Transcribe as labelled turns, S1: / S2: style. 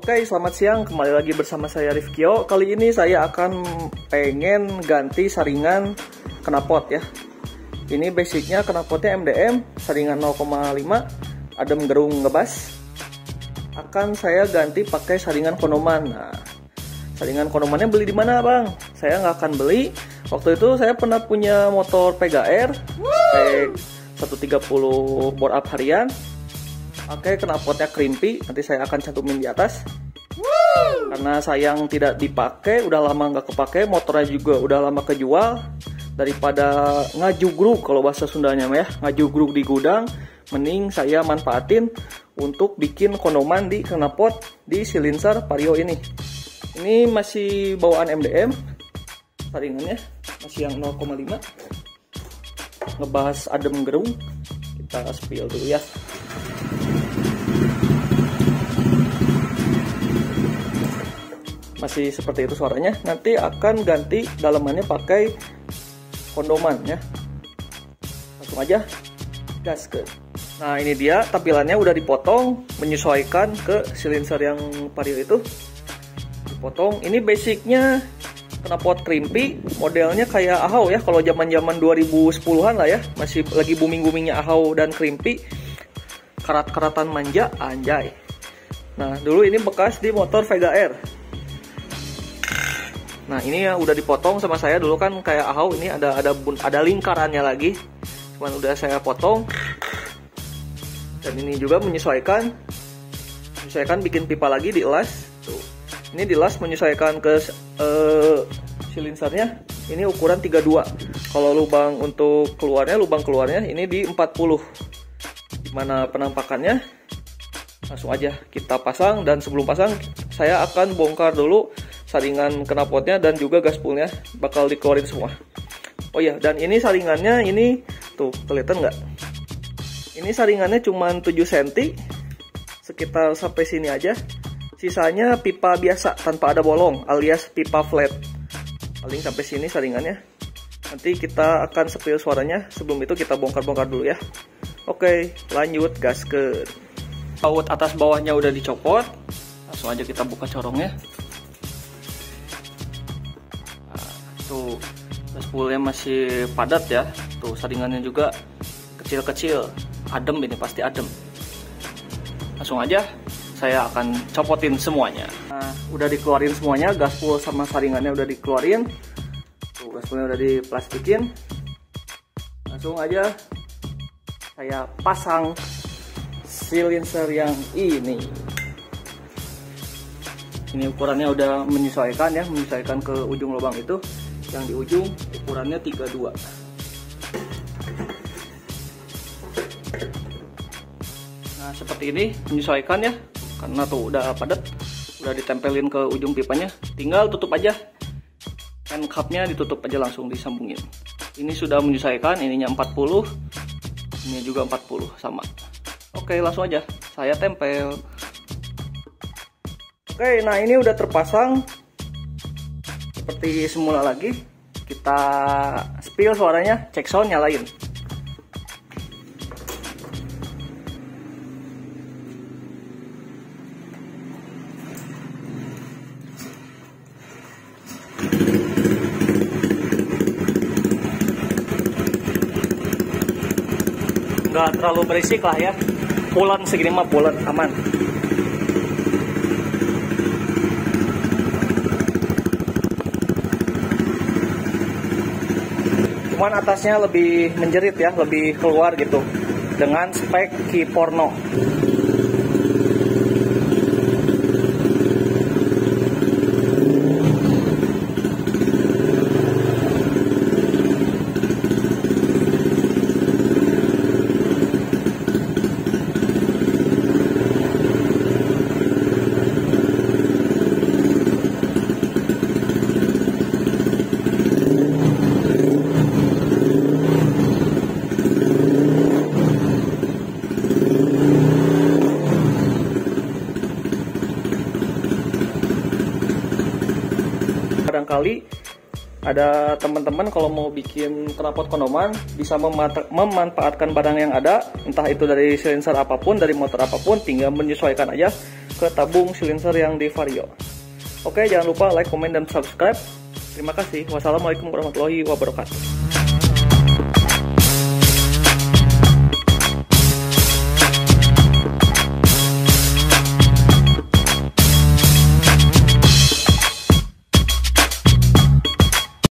S1: Oke, selamat siang. Kembali lagi bersama saya Rifkio. Kali ini saya akan pengen ganti saringan knalpot ya. Ini basicnya knalpotnya MDM, saringan 0,5, adem gerung ngebas. Akan saya ganti pakai saringan Konoman. Nah, saringan Konomannya beli di mana, Bang? Saya nggak akan beli. Waktu itu saya pernah punya motor PGR, P 130 bore up harian Oke, knalpotnya crimpy. Nanti saya akan cantumin di atas. Karena sayang tidak dipakai, udah lama nggak kepake, motornya juga udah lama kejual. Daripada ngajugruk kalau bahasa Sundanya ya, ngajugruk di gudang, mending saya manfaatin untuk bikin konoman di knalpot di silinser Vario ini. Ini masih bawaan MDM, saringannya masih yang 0,5. Ngebahas adem gerung, kita spill dulu ya. masih seperti itu suaranya nanti akan ganti dalamannya pakai kondoman ya langsung aja gas ke nah ini dia tampilannya udah dipotong menyesuaikan ke silinser yang vario itu dipotong ini basicnya knalpot crimpy modelnya kayak ahau ya kalau zaman zaman 2010-an lah ya masih lagi booming boomingnya ahau dan crimpy karat-karatan manja anjay nah dulu ini bekas di motor Vega R Nah ini ya udah dipotong sama saya dulu kan kayak ahau ini ada ada ada lingkarannya lagi, cuman udah saya potong. Dan ini juga menyesuaikan, menyesuaikan bikin pipa lagi di elas. Ini di elas menyesuaikan ke uh, silinsernya. Ini ukuran 32. Kalau lubang untuk keluarnya, lubang keluarnya ini di 40. Gimana penampakannya? Langsung aja kita pasang dan sebelum pasang saya akan bongkar dulu saringan knalpotnya dan juga gaspolnya bakal dikeluarin semua oh ya dan ini saringannya ini tuh kelihatan nggak ini saringannya cuma 7 cm sekitar sampai sini aja sisanya pipa biasa tanpa ada bolong alias pipa flat. Paling sampai sini saringannya. Nanti kita akan spill suaranya. Sebelum itu kita bongkar-bongkar dulu ya. Oke lanjut gas ke baut atas bawahnya udah dicopot. Langsung aja kita buka corongnya. Tuh spoolnya masih padat ya. Tuh saringannya juga kecil-kecil. Adem ini pasti adem. Langsung aja saya akan copotin semuanya. Nah udah dikeluarin semuanya gaspol sama saringannya udah dikeluarin. Tuh gaspolnya udah diplastikin. Langsung aja saya pasang silinser yang ini. Ini ukurannya udah menyesuaikan ya menyesuaikan ke ujung lubang itu. Yang di ujung ukurannya 32 nah seperti ini menyesuaikan ya karena tuh udah padat udah ditempelin ke ujung pipanya tinggal tutup aja. Hand cupnya ditutup aja langsung disambungin. Ini sudah menyesuaikan ininya 40 ini juga 40 sama. Oke langsung aja. Saya tempel. Oke nah ini udah terpasang. Seperti semula lagi kita spill suaranya cek sound nyalain nggak terlalu berisik lah ya. Pulan segini mah pulan aman. Cuman atasnya lebih menjerit ya lebih keluar gitu. Dengan spek key porno barangkali ada teman-teman kalau mau bikin knalpot kondoman bisa memanfaatkan barang yang ada entah itu dari silencer apa pun dari motor apa pun tinggal menyesuaikan aja ke tabung silencer yang di vario. Oke jangan lupa like comment dan subscribe. Terima kasih. Wassalamualaikum warahmatullahi wabarakatuh